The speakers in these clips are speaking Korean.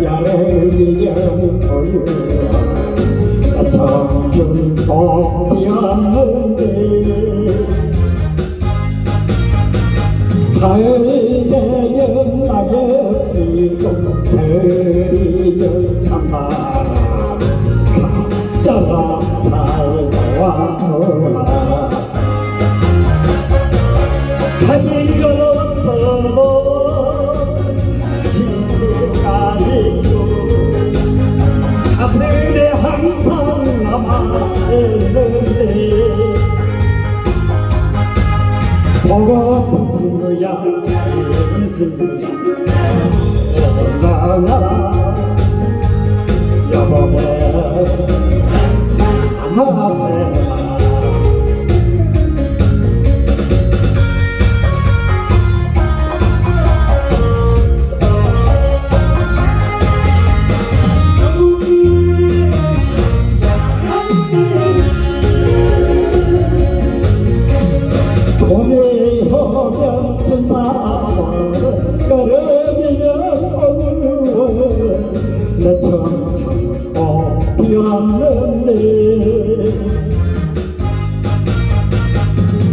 야래미냐는 거야 참준 법이었는데 가을 되면 낙엽 지고 대 친구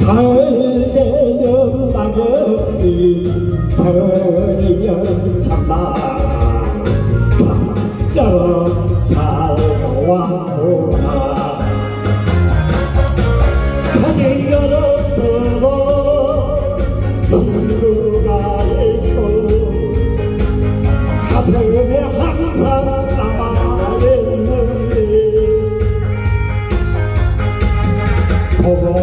되면 낙엽지 버리면 참나 각자로 살 보고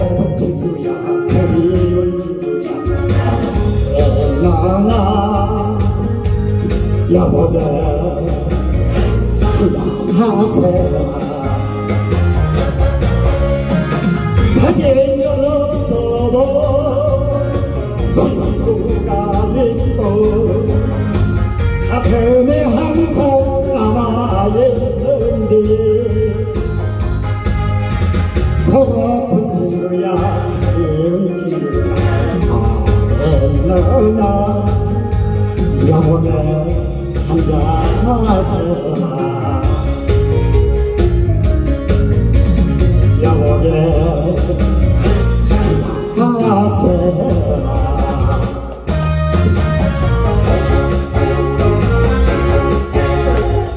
있고 가슴에 항상 남아있는데 친구야 그 친구야 너나 영원에 한잔하세요 영원에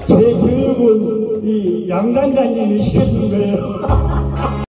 제 교육은 이 양단장님이 시켜준.